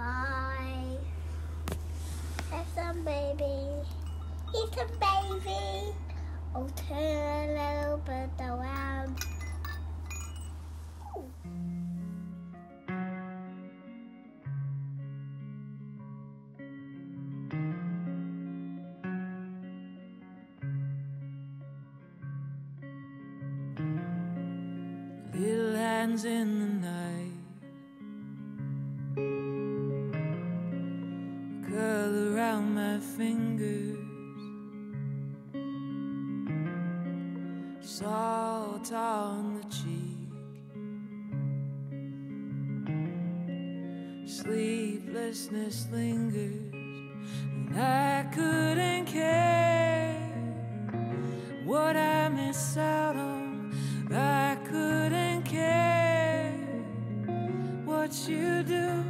five. It's a baby. It's a baby. Oh, turn a little bit around. Little hands in the night, fingers, salt on the cheek, sleeplessness lingers, and I couldn't care what I miss out on. I couldn't care what you do,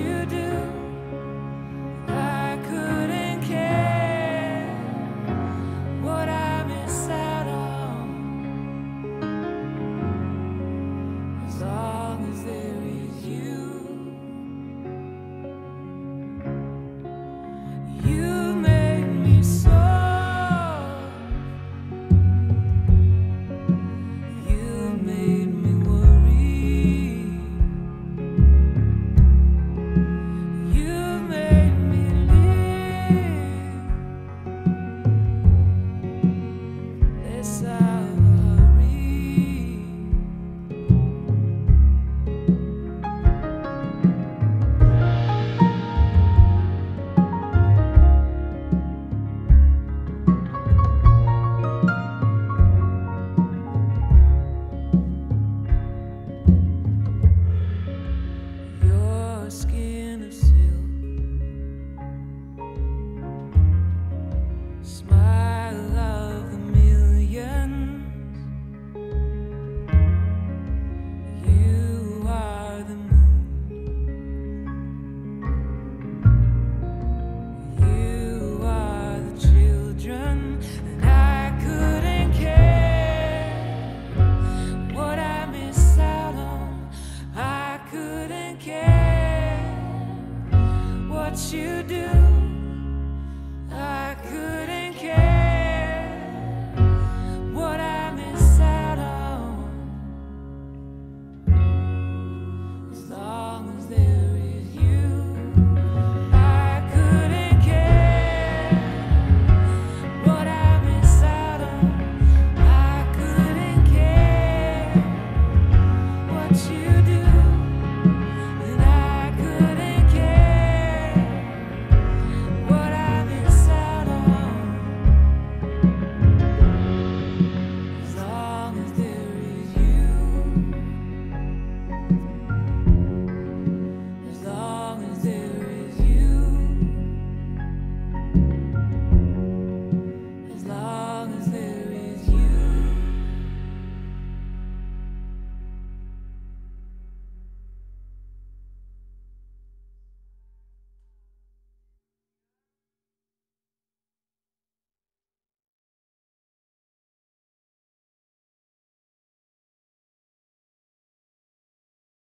you do. what you do.